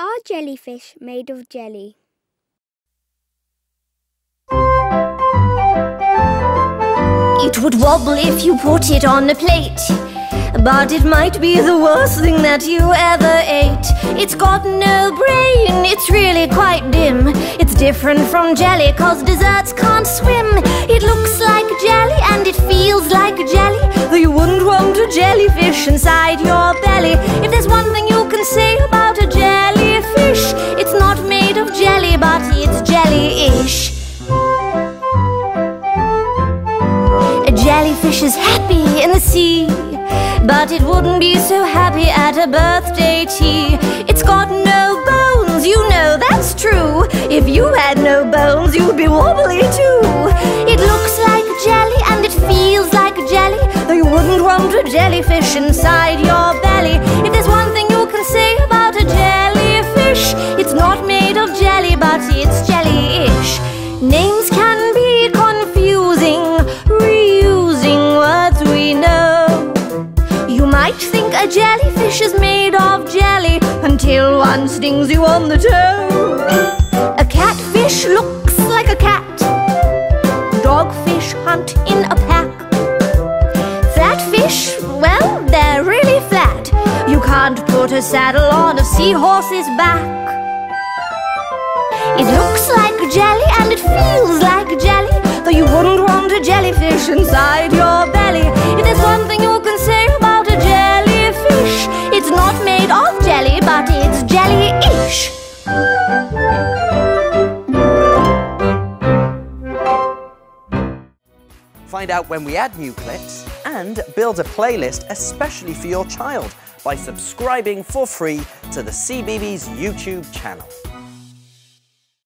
Are jellyfish made of jelly? It would wobble if you put it on a plate. But it might be the worst thing that you ever ate. It's got no brain, it's really quite dim. It's different from jelly, cause desserts can't swim. It looks like jelly and it feels like jelly. Though you wouldn't want a jellyfish inside your jellyfish is happy in the sea, but it wouldn't be so happy at a birthday tea. It's got no bones, you know that's true. If you had no bones, you'd be wobbly too. It looks like jelly and it feels like jelly, though you wouldn't want a jellyfish inside your belly. If there's one thing you can say about a jellyfish, it's not made of jelly, but it's jelly-ish. Names think a jellyfish is made of jelly until one stings you on the toe. A catfish looks like a cat. Dogfish hunt in a pack. Flatfish, well, they're really flat. You can't put a saddle on a seahorse's back. It looks like jelly and it feels like jelly, though you wouldn't want a jellyfish inside your Find out when we add new clips and build a playlist especially for your child by subscribing for free to the CBeebies YouTube channel.